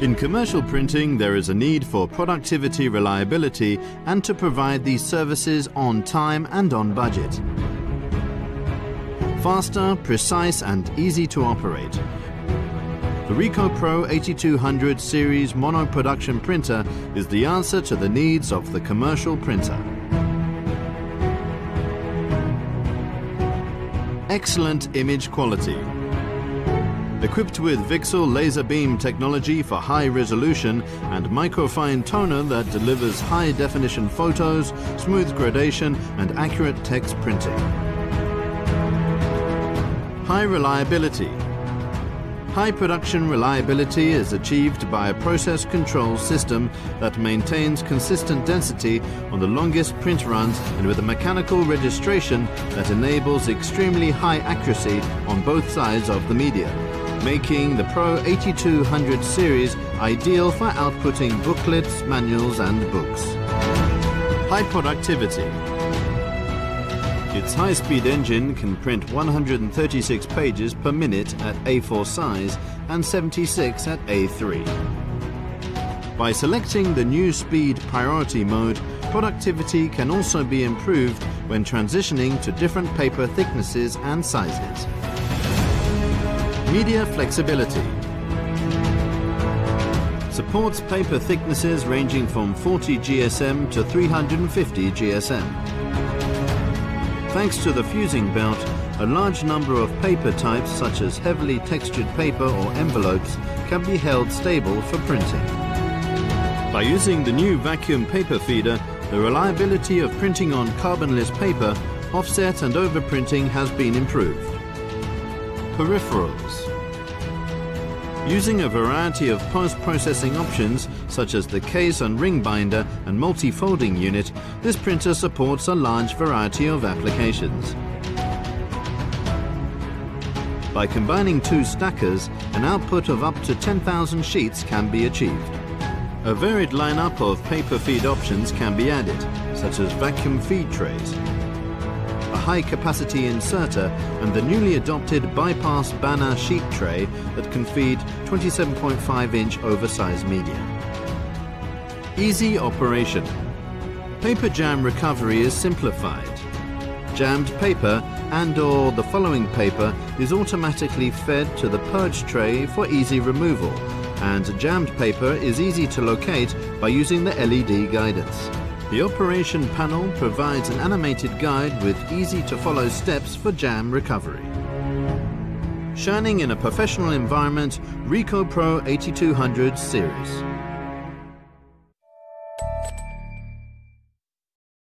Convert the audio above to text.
In commercial printing, there is a need for productivity, reliability, and to provide these services on time and on budget. Faster, precise, and easy to operate. The Ricoh Pro 8200 series mono production printer is the answer to the needs of the commercial printer. Excellent image quality. Equipped with VCSEL laser beam technology for high resolution and microfine toner that delivers high definition photos, smooth gradation and accurate text printing. High reliability. High production reliability is achieved by a process control system that maintains consistent density on the longest print runs and with a mechanical registration that enables extremely high accuracy on both sides of the media making the Pro 8200 series ideal for outputting booklets, manuals and books. High productivity. Its high-speed engine can print 136 pages per minute at A4 size and 76 at A3. By selecting the new speed priority mode, productivity can also be improved when transitioning to different paper thicknesses and sizes. Media flexibility. Supports paper thicknesses ranging from 40 GSM to 350 GSM. Thanks to the fusing belt, a large number of paper types such as heavily textured paper or envelopes can be held stable for printing. By using the new vacuum paper feeder, the reliability of printing on carbonless paper, offset and overprinting has been improved. Peripherals. Using a variety of post-processing options, such as the case and ring binder and multi-folding unit, this printer supports a large variety of applications. By combining two stackers, an output of up to 10,000 sheets can be achieved. A varied lineup of paper feed options can be added, such as vacuum feed trays, high-capacity inserter and the newly adopted bypass banner sheet tray that can feed 27.5-inch oversized media. Easy operation. Paper jam recovery is simplified. Jammed paper and or the following paper is automatically fed to the purge tray for easy removal and jammed paper is easy to locate by using the LED guidance. The operation panel provides an animated guide with easy to follow steps for jam recovery. Shining in a professional environment, Ricoh Pro 8200 series.